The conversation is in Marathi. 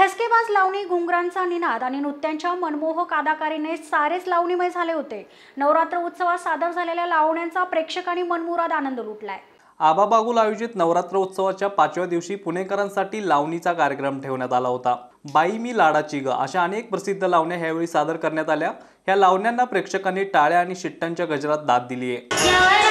ठसकेबाज लावणी घुंगरांचा निनाद आणि नृत्यांच्या मनमोहक अदाकारीने सारेच लावणीमय झाले होते. नवरात्र उत्सवात सादर झालेल्या लावण्यांचा प्रेक्षकांनी मनमुराद आनंद लुटलाय. आबा बागुल आयोजित नवरात्र उत्सवाच्या पाचव्या दिवशी पुणेकरांसाठी लावणीचा कार्यक्रम ठेवण्यात आला होता. बाई मी लाडाची ग अशा अनेक प्रसिद्ध लावण्या ह्यावेळी सादर करण्यात आल्या. ह्या लावण्यांना प्रेक्षकांनी टाळ्या आणि शिट्ट्यांच्या गजरात दाद दिली आहे